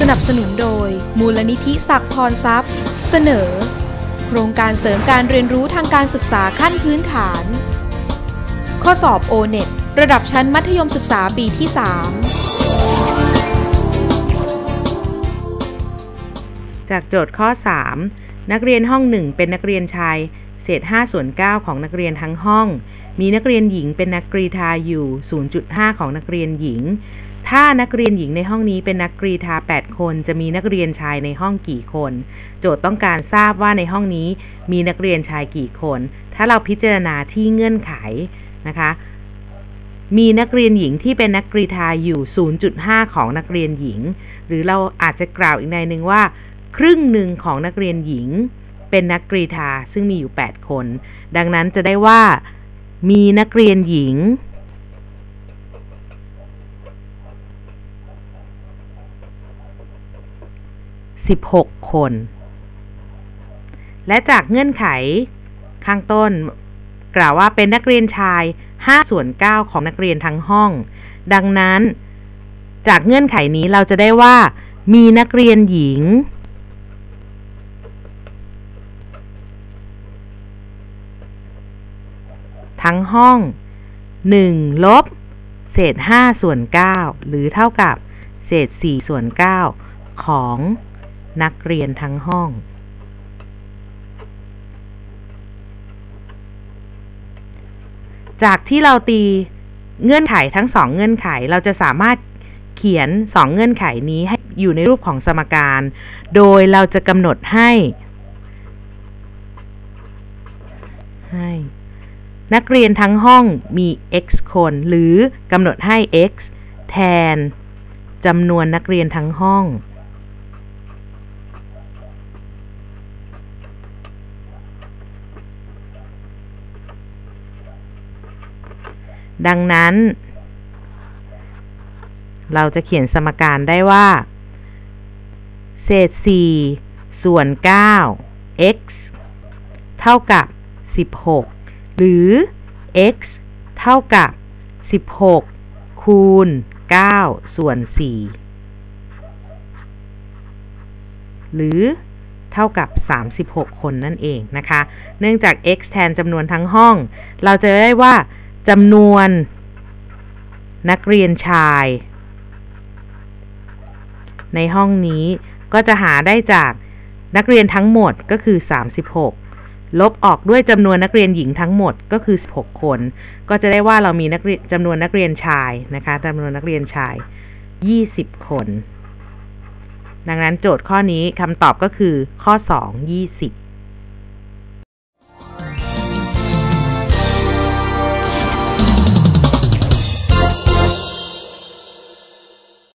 สนับสนุนโดย มูลนิธิศักพรทรัพย์ เสนอ โครงการเสริมการเรียนรู้ทางการศึกษาขั้นพื้นฐาน ข้อสอบ o n e t ระดับชั้นมัธยมศึกษาปีที่ 3 จากโจทย์ข้อ 3 นักเรียนห้องหนึ่งเป็นนักเรียนชาย เศษ5ส่วน9ของนักเรียนทั้งห้อง มีนักเรียนหญิงเป็นนักกรีธาอยู่ 0.5 ของนักเรียนหญิง ถ้านักเรียนหญิงในห้องนี้เป็นนักกรีธา 8 คน จะมีนักเรียนชายในห้องกี่คน โจทย์ต้องการทราบว่าในห้องนี้มีนักเรียนชายกี่คน ถ้าเราพิจารณาที่เงื่อนไขนะคะ มีนักเรียนหญิงที่เป็นนักกรีธาอยู่ 0.5 ของนักเรียนหญิง หรือเราอาจจะกล่าวอีกในหนึ่งว่า ครึ่งหนึ่งของนักเรียนหญิง เป็นนักกรีธาซึ่งมีอยู่ 8 คน ดังนั้นจะได้ว่ามีนักเรียนหญิง 16 คน และจากเงื่อนไขข้างต้น กล่าวว่าเป็นนักเรียนชาย 5 ส่วน 9 ของนักเรียนทั้งห้อง ดังนั้น จากเงื่อนไขนี้เราจะได้ว่า มีนักเรียนหญิง ทั้งห้อง 1 ลบ เศษ 5 ส่วน 9 หรือเท่ากับ เศษ 4 ส่วน 9 ของ นักเรียนทั้งห้อง จากที่เราตีเงื่อนไขทั้งสองเงื่อนไข เราจะสามารถเขียนสองเงื่อนไขนี้ให้อยู่ในรูปของสมการ โดยเราจะกำหนดให้ ให้ นักเรียนทั้งห้องมี x คน หรือกำหนดให้ x แทนจำนวนนักเรียนทั้งห้อง ดังนั้น เราจะเขียนสมการได้ว่า เศษ 4 ส่วน 9 x เท่ากับ 16 หรือ x เท่ากับ 16 คูณ 9 ส่วน 4 หรือเท่ากับ 36 คนนั่นเองนะคะ เนื่องจาก x แทนจำนวนทั้งห้อง เราจะได้ว่า จำนวน นักเรียนชาย ในห้องนี้ก็จะหาได้จากนักเรียนทั้งหมดก็คือ 36 ลบออกด้วยจำนวนนักเรียนหญิงทั้งหมดก็คือ 16 คน ก็จะได้ว่าเรามีนักเรียนจำนวนนักเรียนชายนะคะจำนวนนักเรียนชาย 20 คน ดังนั้นโจทย์ข้อนี้คำตอบก็คือข้อ 2 20